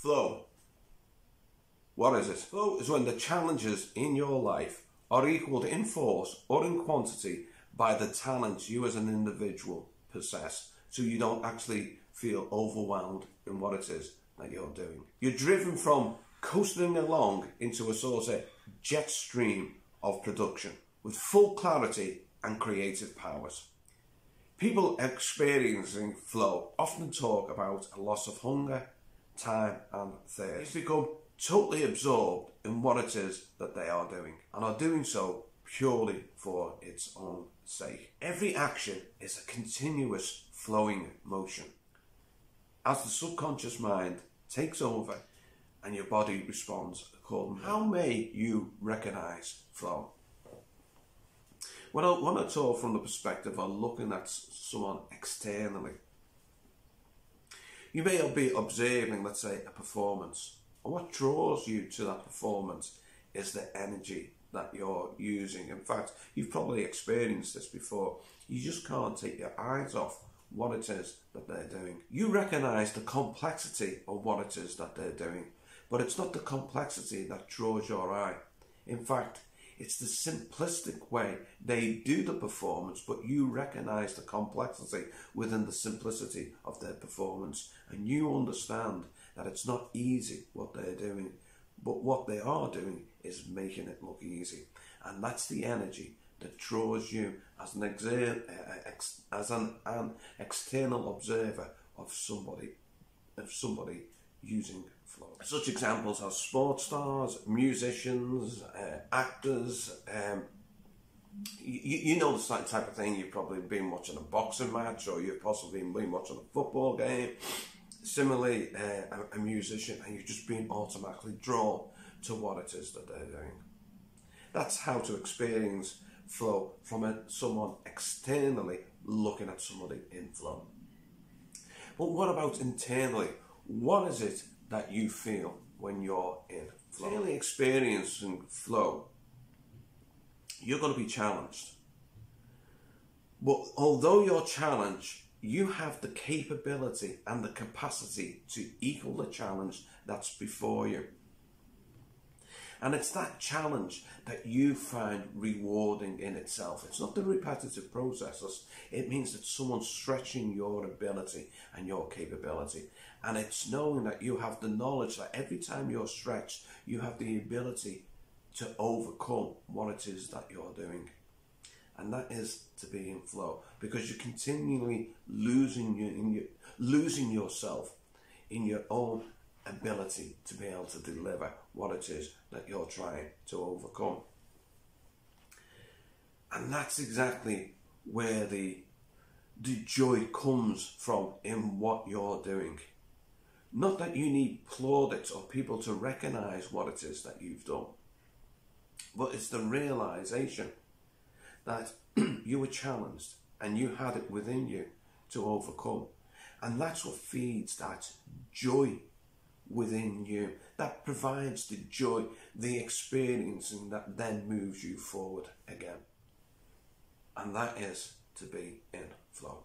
Flow. What is it? Flow is when the challenges in your life are equalled in force or in quantity by the talents you as an individual possess. So you don't actually feel overwhelmed in what it is that you're doing. You're driven from coasting along into a sort of jet stream of production with full clarity and creative powers. People experiencing flow often talk about a loss of hunger, time, and thirst. They become totally absorbed in what it is that they are doing and are doing so purely for its own sake. Every action is a continuous flowing motion. As the subconscious mind takes over and your body responds accordingly, how may you recognize flow? Well, I talk from the perspective of looking at someone externally. You may be observing, let's say, a performance and what draws you to that performance is the energy that you're using. In fact, you've probably experienced this before. You just can't take your eyes off what it is that they're doing. You recognize the complexity of what it is that they're doing, but it's not the complexity that draws your eye. In fact, it's the simplistic way they do the performance, but you recognize the complexity within the simplicity of their performance, and you understand that it's not easy what they're doing, but what they are doing is making it look easy. And that's the energy that draws you as an, exer- eh, eh, as an, an external observer of somebody, of somebody using flow. Such examples are sports stars, musicians, uh, actors. Um, you, you know the type of thing you've probably been watching a boxing match or you've possibly been watching a football game similarly uh, a, a, musician and you've just been automatically drawn to what it is that they're doing. That's how to experience flow from a, someone externally looking at somebody in flow. But what about internally? What is it that you feel when you're in flow? Internally experiencing flow, you're going to be challenged. But although you're challenged, you have the capability and the capacity to equal the challenge that's before you. And it's that challenge that you find rewarding in itself. It's not the repetitive processes, it means that someone's stretching your ability and your capability. And it's knowing that you have the knowledge that every time you're stretched, you have the ability to overcome what it is that you're doing and that is to be in flow because you're continually losing your, in your, losing yourself in your own ability to be able to deliver what it is that you're trying to overcome. And that's exactly where the the joy comes from in what you're doing. Not that you need plaudits or people to recognize what it is that you've done, but it's the realization that you were challenged and you had it within you to overcome. And that's what feeds that joy within you. That provides the joy, the experiencing that then moves you forward again. And that is to be in flow.